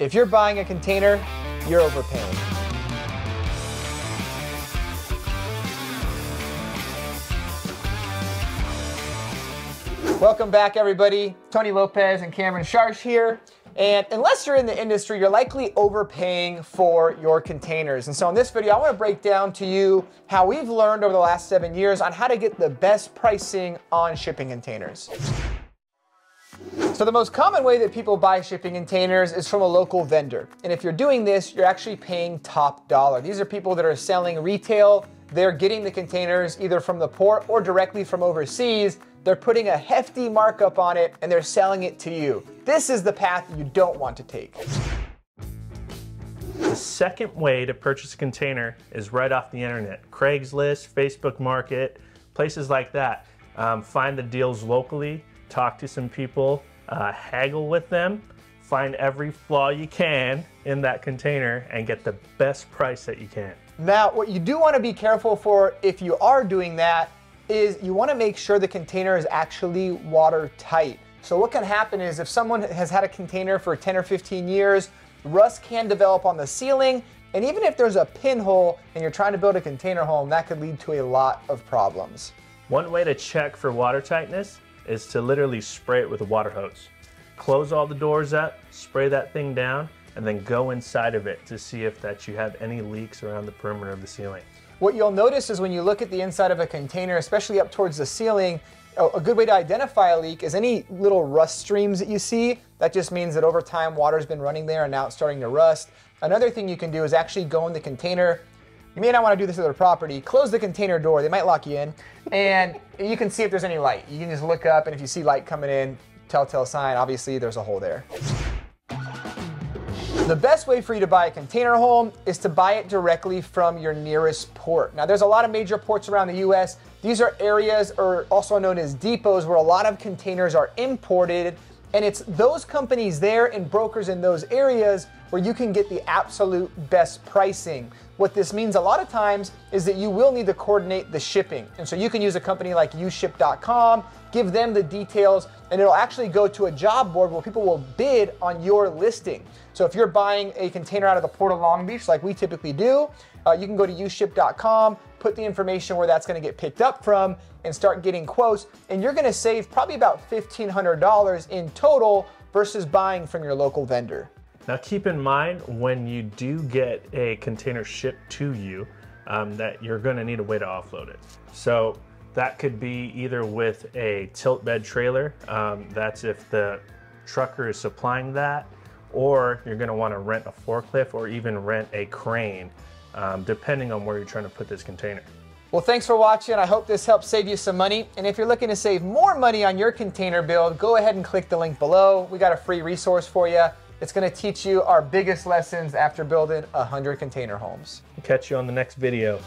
If you're buying a container, you're overpaying. Welcome back, everybody. Tony Lopez and Cameron Sharsh here. And unless you're in the industry, you're likely overpaying for your containers. And so in this video, I want to break down to you how we've learned over the last seven years on how to get the best pricing on shipping containers. So the most common way that people buy shipping containers is from a local vendor. And if you're doing this, you're actually paying top dollar. These are people that are selling retail. They're getting the containers either from the port or directly from overseas. They're putting a hefty markup on it and they're selling it to you. This is the path you don't want to take. The second way to purchase a container is right off the internet. Craigslist, Facebook Market, places like that. Um, find the deals locally, talk to some people, uh, haggle with them, find every flaw you can in that container, and get the best price that you can. Now, what you do want to be careful for if you are doing that is you want to make sure the container is actually watertight. So what can happen is if someone has had a container for 10 or 15 years, rust can develop on the ceiling, and even if there's a pinhole and you're trying to build a container home, that could lead to a lot of problems. One way to check for water tightness is to literally spray it with a water hose. Close all the doors up, spray that thing down, and then go inside of it to see if that you have any leaks around the perimeter of the ceiling. What you'll notice is when you look at the inside of a container, especially up towards the ceiling, a good way to identify a leak is any little rust streams that you see. That just means that over time water's been running there and now it's starting to rust. Another thing you can do is actually go in the container you may not want to do this at their property. Close the container door. They might lock you in. And you can see if there's any light. You can just look up, and if you see light coming in, telltale sign, obviously there's a hole there. The best way for you to buy a container home is to buy it directly from your nearest port. Now, there's a lot of major ports around the US. These are areas, or also known as depots, where a lot of containers are imported. And it's those companies there and brokers in those areas where you can get the absolute best pricing. What this means a lot of times is that you will need to coordinate the shipping. And so you can use a company like uship.com, give them the details, and it'll actually go to a job board where people will bid on your listing. So if you're buying a container out of the Port of Long Beach, like we typically do, uh, you can go to uship.com, put the information where that's going to get picked up from, and start getting quotes. And you're going to save probably about $1,500 in total versus buying from your local vendor. Now keep in mind when you do get a container shipped to you um, that you're going to need a way to offload it. So that could be either with a tilt bed trailer, um, that's if the trucker is supplying that, or you're going to want to rent a forklift or even rent a crane, um, depending on where you're trying to put this container. Well, thanks for watching. I hope this helps save you some money. And if you're looking to save more money on your container build, go ahead and click the link below. We got a free resource for you. It's going to teach you our biggest lessons after building 100 container homes. Catch you on the next video.